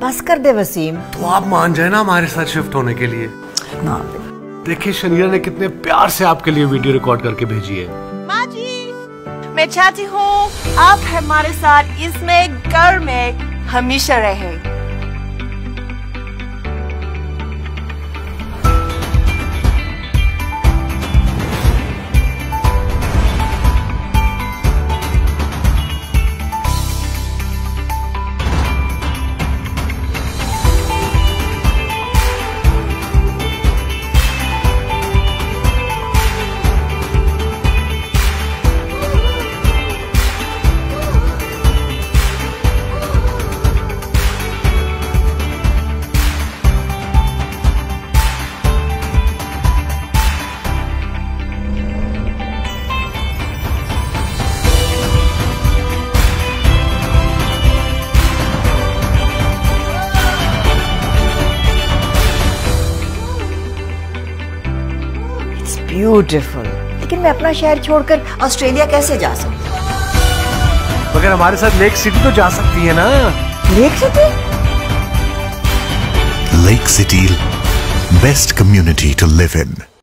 बस कर दे वसीम। तो आप मान जाए ना हमारे साथ शिफ्ट होने के लिए। ना। देखिए शनीरा ने कितने प्यार से आपके लिए वीडियो रिकॉर्ड करके भेजी है। माँ जी मैं चाहती हूँ आप हमारे साथ इसमें घर में हमेशा रहे। ब्यूटीफुल लेकिन मैं अपना शहर छोड़कर ऑस्ट्रेलिया कैसे जा सकती? मगर हमारे साथ लेक सिटी तो जा सकती है ना? Lake city lake city best community to live in.